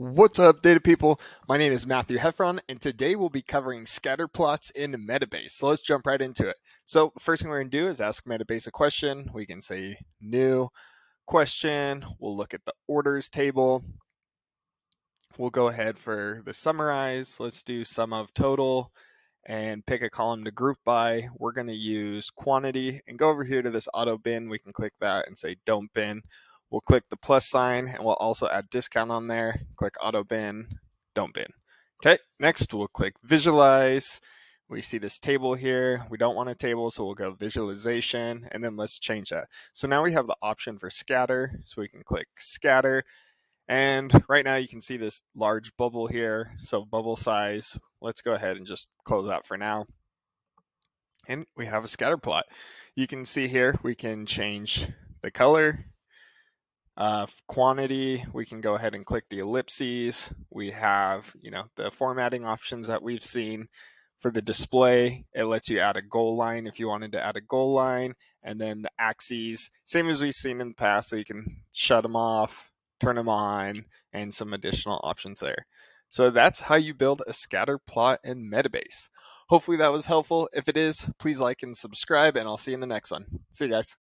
What's up, data people? My name is Matthew Hefferon, and today we'll be covering scatter plots in Metabase. So let's jump right into it. So the first thing we're going to do is ask Metabase a question. We can say new question. We'll look at the orders table. We'll go ahead for the summarize. Let's do sum of total and pick a column to group by. We're going to use quantity and go over here to this auto bin. We can click that and say don't bin. We'll click the plus sign and we'll also add discount on there. Click auto bin, don't bin. Okay, next we'll click visualize. We see this table here. We don't want a table, so we'll go visualization and then let's change that. So now we have the option for scatter. So we can click scatter. And right now you can see this large bubble here. So bubble size, let's go ahead and just close out for now. And we have a scatter plot. You can see here, we can change the color, uh, quantity, we can go ahead and click the ellipses. We have, you know, the formatting options that we've seen. For the display, it lets you add a goal line if you wanted to add a goal line, and then the axes, same as we've seen in the past, so you can shut them off, turn them on, and some additional options there. So that's how you build a scatter plot in Metabase. Hopefully that was helpful. If it is, please like and subscribe, and I'll see you in the next one. See you guys.